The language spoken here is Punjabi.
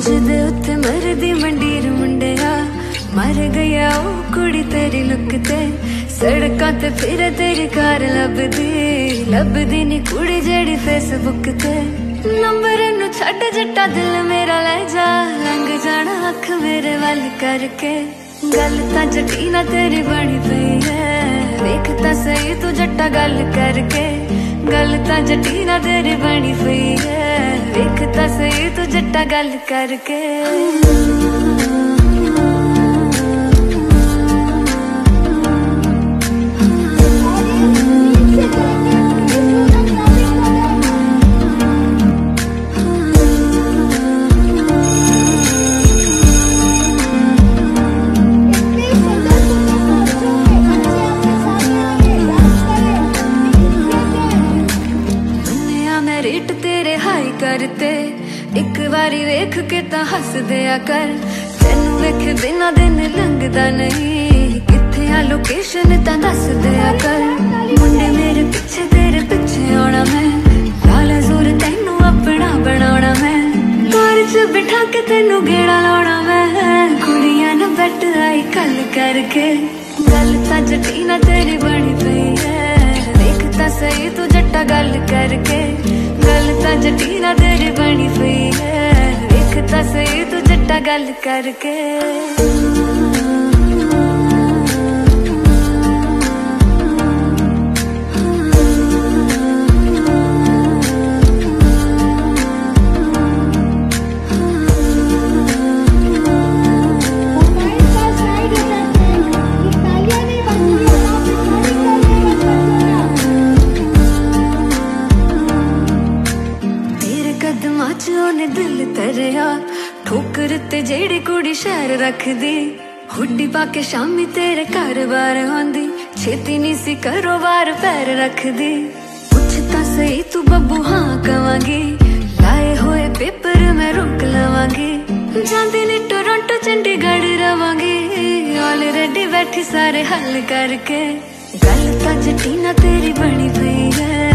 ਮੰਜ ਦੇ ਉੱਤੇ ਮਰਦੀ ਮੰਡੀਰ ਮੁੰਡਿਆ। ਮਰ ਗਿਆ ਉਹ ਕੁੜੀ ਤੇਰੀ ਲੁੱਕ ਤੇ। ਸੜਕਾਂ ਤੇ ਫਿਰ ਤੇਰੀ ਕਾਰ ਲੱਭਦੀ। ਲੱਭਦੀ ਨੀ ਕੁੜੀ ਜਿਹੜੀ ਫੇਸਬੁੱਕ ਤੇ। ਨੰਬਰ ਨੂੰ ਛੱਡ ਜੱਟਾ ਦਿਲ ਮੇਰਾ ਲੈ ਜਾ। ਲੰਘ ਜਾਣਾ ਅੱਖ ਮੇਰੇ ਵੱਲ ਕਰਕੇ। ਗੱਲ ਤਾਂ ਜੱਟੀ ਨਾ ਤੇਰੀ ਬਣੀ ਪਈ ਐ। ਵੇਖ ਤਾਂ ਸਹੀ ਤੂੰ ਜੱਟਾ ਗੱਲ ਕਰਕੇ। ਗੱਲ ਤਾਂ ਜੱਟੀ ਨਾ ਤੇਰੀ ਬਣੀ ਪਈ ਐ। ਵੇਖ ਤਾਂ ਸਹੀ ਤੂੰ ਜੱਟਾ ਗੱਲ ਕਰਕੇ। ਹਾਈ ਕਰਤੇ ਇੱਕ ਵਾਰੀ ਵੇਖ ਕੇ ਤਾਂ ਹੱਸਦੇ ਆ ਕਰ। ਤੈਨੂੰ ਵੇਖ ਦਿਨਾਂ ਦਿਨ ਲੰਘਦਾ ਨਹੀਂ। ਕਿੱਥੇ ਆ ਲੋਕੇਸ਼ਨ ਤਾਂ ਦੱਸਦੇ ਆ ਕਰ। ਮੁੰਡੇ ਮੇਰੇ ਪਿੱਛੇ, ਤੇਰੇ ਪਿੱਛੇ ਆਉਣਾ ਮੈਂ। ਲਾਲ ਜ਼ੋਰ ਤੈਨੂੰ ਆਪਣਾ ਬਣਾਉਣਾ ਮੈਂ। ਕਾਰ 'ਚ ਬਿਠਾ ਕੇ ਤੈਨੂੰ ਗੇੜਾ ਲਾਉਣਾ ਮੈਂ। ਕੁੜੀਆਂ ਨੂੰ ਬੈਠ ਆਈ ਕੱਲ ਕਰਕੇ। ਗੱਲ ਤਾਂ ਜੱਟੀ ਨਾ ਤੇਰੀ ਬਣੀ ਪਈ ਹੈ ਦੇਖ ਤਾਂ ਸਹੀ ਤੂੰ ਜੱਟਾ ਗੱਲ ਕਰਕੇ। ਗੱਲ ਤਾਂ ਬਣੀ ਪਈ ਹੈ। ਵੇਖ ਤਾਂ ਸਹੀ ਤੂੰ ਜੱਟਾ ਗੱਲ ਕਰਕੇ। ਕਦਮਾਂ ਉਹਨੇ ਦਿਲ ਤਰਿਆ। ਠੋਕਰ ਤੇ ਜਿਹੜੀ ਕੁੜੀ ਸ਼ਹਿਰ ਰੱਖਦੀ, ਹੁੱਡੀ ਪਾ ਕੇ ਸ਼ਾਮੀ ਤੇਰੇ ਘਰ ਬਾਰ ਆਉਂਦੀ। ਛੇਤੀ ਨਹੀਂ ਸੀ ਕਾਰੋਬਾਰ ਪੈਰ ਰੱਖਦੀ। ਪੁੱਛ ਤਾਂ ਸਹੀ ਤੂੰ ਬੱਬੂ ਹਾਂ ਕਵਾਂਗੀ। ਲਾਏ ਹੋਏ ਪੇਪਰ ਮੈਂ ਰੁਕ ਲਵਾਂਗੀ। ਜਾਂਦੀ ਨੇ ਟੋਰਾਂਟੋ, ਚੰਡੀਗੜ੍ਹ ਰਵਾਂਗੀ। ਆਲਰੇਡੀ ਬੈਠੀ ਸਾਰੇ ਹੱਲ ਕਰਕੇ। ਗੱਲ ਤਾਂ ਜੱਟੀ ਨਾ ਤੇਰੀ ਬਣੀ ਪਈ ਹੈ।